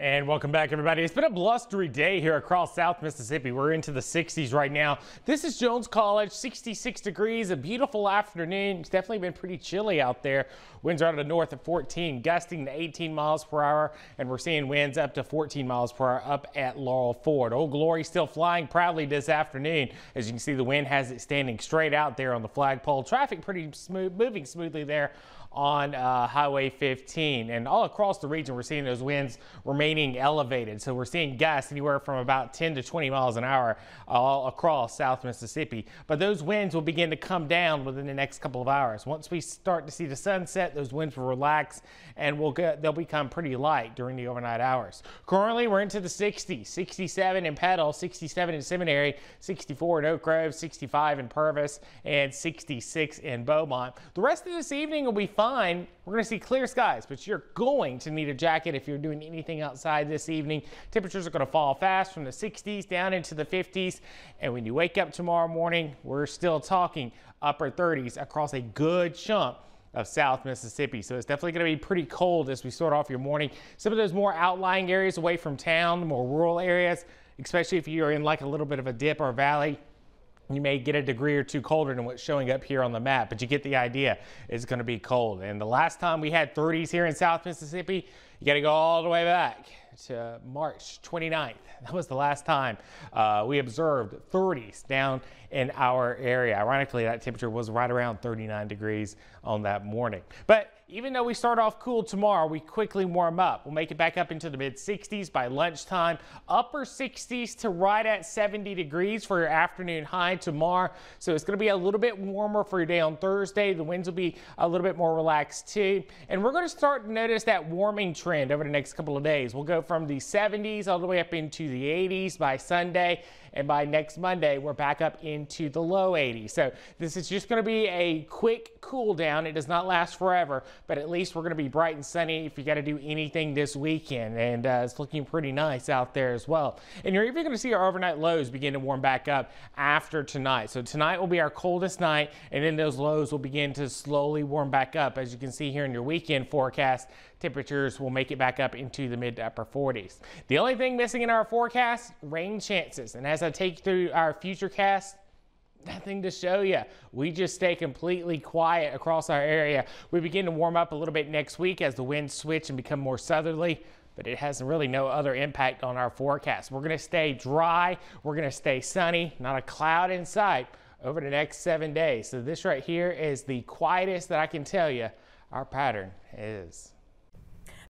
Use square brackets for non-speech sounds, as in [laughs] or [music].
And welcome back, everybody. It's been a blustery day here across South Mississippi. We're into the 60s right now. This is Jones College, 66 degrees, a beautiful afternoon. It's definitely been pretty chilly out there. Winds are out of the north at 14, gusting to 18 miles per hour, and we're seeing winds up to 14 miles per hour up at Laurel Ford. Old Glory still flying proudly this afternoon. As you can see, the wind has it standing straight out there on the flagpole. Traffic pretty smooth, moving smoothly there on uh, Highway 15. And all across the region, we're seeing those winds remaining elevated. So we're seeing gusts anywhere from about 10 to 20 miles an hour all across South Mississippi. But those winds will begin to come down within the next couple of hours. Once we start to see the sunset, those winds will relax and we'll get, they'll become pretty light during the overnight hours. Currently, we're into the 60s, 67 in Petal, 67 in Seminary, 64 in Oak Grove, 65 in Purvis, and 66 in Beaumont. The rest of this evening will be fine. We're going to see clear skies, but you're going to need a jacket if you're doing anything outside this evening. Temperatures are going to fall fast from the 60s down into the 50s. And when you wake up tomorrow morning, we're still talking upper 30s across a good chunk of South Mississippi. So it's definitely going to be pretty cold as we start off your morning. Some of those more outlying areas away from town, more rural areas, especially if you're in like a little bit of a dip or valley, you may get a degree or two colder than what's showing up here on the map, but you get the idea. It's going to be cold. And the last time we had 30s here in South Mississippi, you got to go all the way back to March 29th. [laughs] That was the last time uh, we observed 30s down in our area. Ironically, that temperature was right around 39 degrees on that morning. But even though we start off cool tomorrow, we quickly warm up. We'll make it back up into the mid 60s by lunchtime, upper 60s to right at 70 degrees for your afternoon high tomorrow. So it's going to be a little bit warmer for your day on Thursday. The winds will be a little bit more relaxed too. And we're going to start to notice that warming trend over the next couple of days. We'll go from the 70s all the way up into the 80s by Sunday. And by next Monday, we're back up into the low 80s. So this is just going to be a quick cool down. It does not last forever, but at least we're going to be bright and sunny if you got to do anything this weekend. And uh, it's looking pretty nice out there as well. And you're even going to see our overnight lows begin to warm back up after tonight. So tonight will be our coldest night, and then those lows will begin to slowly warm back up. As you can see here in your weekend forecast, temperatures will make it back up into the mid to upper 40s. The only thing missing in our forecast, rain chances. And as I take through our future cast, nothing to show you. We just stay completely quiet across our area. We begin to warm up a little bit next week as the winds switch and become more southerly but it has really no other impact on our forecast. We're going to stay dry. We're going to stay sunny, not a cloud in sight over the next seven days. So this right here is the quietest that I can tell you our pattern is.